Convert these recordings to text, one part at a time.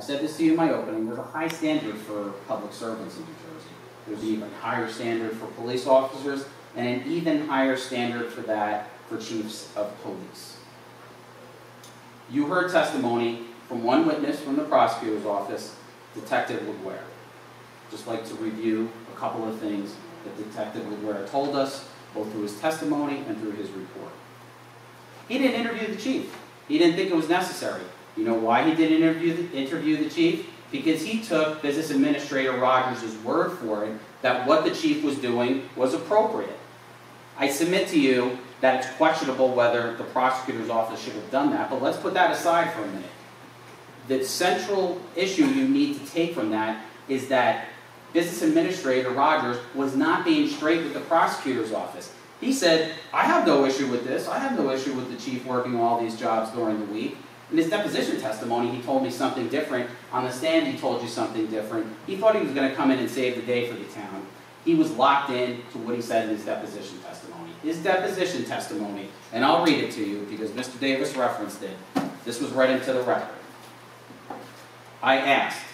I said this to you in my opening, there's a high standard for public servants in New Jersey. There's an even higher standard for police officers, and an even higher standard for that for chiefs of police. You heard testimony from one witness from the prosecutor's office, Detective LaGuerre. Just like to review a couple of things that Detective LaGuerre told us, both through his testimony and through his report. He didn't interview the chief. He didn't think it was necessary. You know why he didn't interview the, interview the chief? Because he took Business Administrator Rogers' word for it that what the chief was doing was appropriate. I submit to you that it's questionable whether the prosecutor's office should have done that, but let's put that aside for a minute. The central issue you need to take from that is that Business Administrator Rogers was not being straight with the prosecutor's office. He said, I have no issue with this. I have no issue with the chief working all these jobs during the week. In his deposition testimony, he told me something different. On the stand, he told you something different. He thought he was going to come in and save the day for the town. He was locked in to what he said in his deposition testimony. His deposition testimony, and I'll read it to you because Mr. Davis referenced it. This was read into the record. I asked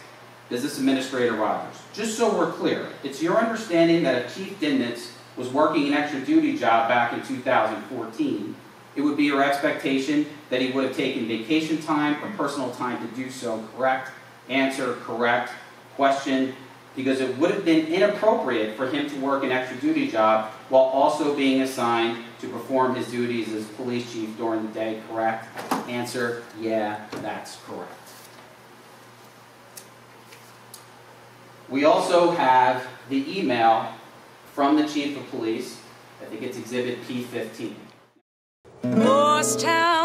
Business Administrator Rogers, just so we're clear, it's your understanding that if Chief Demnitz was working an extra duty job back in 2014, it would be your expectation that he would have taken vacation time or personal time to do so, correct? Answer, correct. Question, because it would have been inappropriate for him to work an extra duty job while also being assigned to perform his duties as police chief during the day, correct? Answer, yeah, that's correct. We also have the email from the chief of police. I think it's exhibit P15. Morristown Green.